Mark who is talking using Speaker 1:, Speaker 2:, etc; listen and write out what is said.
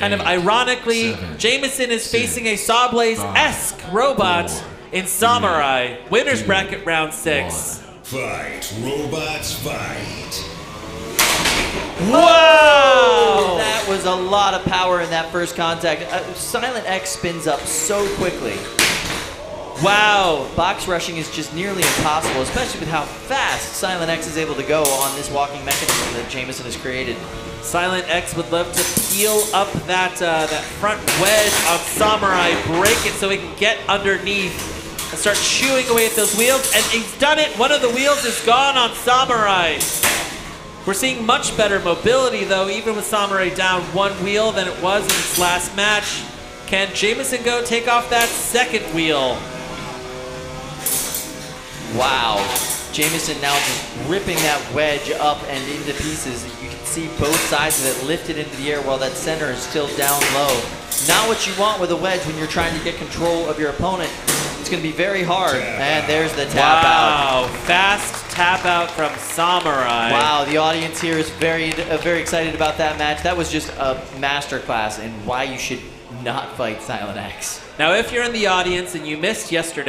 Speaker 1: Kind of ironically,
Speaker 2: seven,
Speaker 1: Jameson is
Speaker 2: six,
Speaker 1: facing a Sawblaze-esque robot
Speaker 2: four,
Speaker 1: in Sawmurai.
Speaker 2: three,
Speaker 1: Winners
Speaker 2: two,
Speaker 1: bracket round six.
Speaker 3: Fight, robots, fight.
Speaker 1: Wow!
Speaker 4: That was a lot of power in that first contact. Uh, Silent X spins up so quickly. Wow, box rushing is just nearly impossible, especially with how fast Silent X is able to go on this walking mechanism that Jameson has created.
Speaker 1: Silent X would love to peel up that uh, that front wedge of Sawmurai, break it so he can get underneath and start chewing away at those wheels. And he's done it. One of the wheels is gone on Sawmurai. We're seeing much better mobility though, even with Sawmurai down one wheel than it was in its last match. Can Jameson go take off that second wheel?
Speaker 4: Wow. Jameson now just ripping that wedge up and into pieces. You can see both sides of it lifted into the air while that center is still down low. Not what you want with a wedge when you're trying to get control of your opponent. It's going to be very hard. And there's the tap out.
Speaker 1: Wow, fast tap out from Sawmurai.
Speaker 4: Wow, the audience here is very, uh, very excited about that match. That was just a masterclass in why you should not fight Silent X.
Speaker 1: Now, if you're in the audience and you missed yesterday,